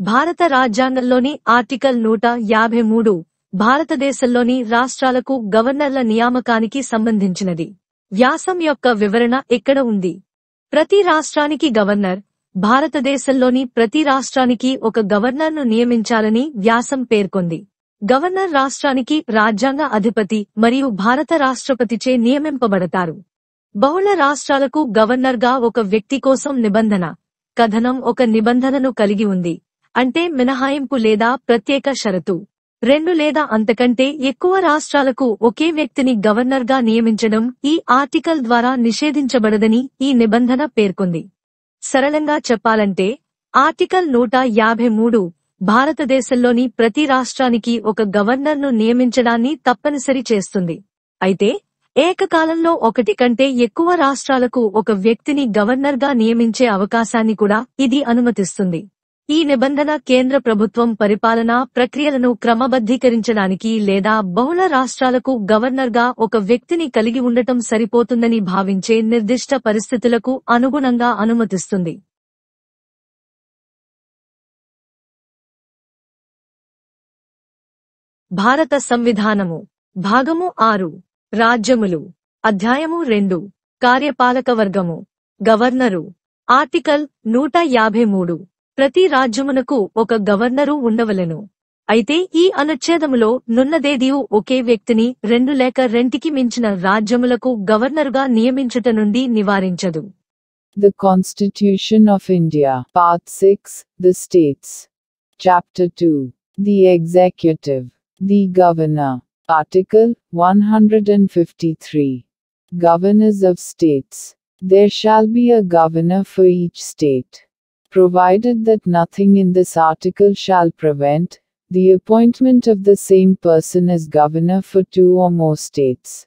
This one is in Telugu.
భారత రాజ్యాంగంలోని ఆర్టికల్ నూట యాభై మూడు భారతదేశంలోని రాష్ట్రాలకు గవర్నర్ల నియామకానికి సంబంధించినది. వ్యాసం యొక్క వివరణ ఇక్కడ ఉంది? ప్రతి రాష్ట్రానికి గవర్నర్ భారతదేశంలోని ప్రతి రాష్ట్రానికి ఒక గవర్నర్ను నియమించాలని వ్యాసం పేర్కొంది. గవర్నర్ రాష్ట్రానికి రాజ్యాంగ అధిపతి మరియు భారత రాష్ట్రపతిచే నియమింపబడతారు. బహుళ రాష్ట్రాలకు గవర్నర్గా ఒక వ్యక్తి కోసం నిబంధన కథనం ఒక నిబంధనను కలిగి ఉంది. అంటే మినహాయింపు లేదా ప్రత్యేక షరతు. రెండు లేదా అంతకంటే ఎక్కువ రాష్ట్రాలకు ఒకే వ్యక్తిని గవర్నర్గా నియమించడం ఈ ఆర్టికల్ ద్వారా నిషేధించబడదని ఈ నిబంధన పేర్కొంది. సరళంగా చెప్పాలంటే ఆర్టికల్ నూట యాభై మూడు భారతదేశంలోని ప్రతి రాష్ట్రానికి ఒక గవర్నర్ను నియమించడాన్ని తప్పనిసరి చేస్తుంది. అయితే ఏకకాలంలో ఒకటి కంటే ఎక్కువ రాష్ట్రాలకు ఒక వ్యక్తిని గవర్నర్గా నియమించే అవకాశాన్ని కూడా ఇది అనుమతిస్తుంది. ఈ నిబంధన కేంద్ర ప్రభుత్వం పరిపాలనా ప్రక్రియలను క్రమబద్ధీకరించడానికి లేదా బహుళ రాష్ట్రాలకు గవర్నర్గా ఒక వ్యక్తిని కలిగి ఉండటం సరిపోతుందని భావించే నిర్దిష్ట పరిస్థితులకు అనుగుణంగా అనుమతిస్తుంది. భారత సంవిధానము. భాగము ఆరు. రాజ్యములు. అధ్యాయము రెండు. కార్యపాలక వర్గము గవర్నరు. ఆర్టికల్ నూట యాభై మూడు. ప్రతి రాజ్యమునకు ఒక గవర్నరు ఉండవలెను అయితే ఈ అనుచ్ఛేదములో నున్నదేదియు ఒకే వ్యక్తిని రెండు లేక రెంటికి మించిన రాజ్యములకు గవర్నరుగా నియమించుట నుండి నివారించదు The Constitution of India, Part 6, The States. Chapter 2. The Executive. The Governor. Article 153. Governors of States. There shall be a governor for each state. Provided that nothing in this article shall prevent the appointment of the same person as governor for two or more states.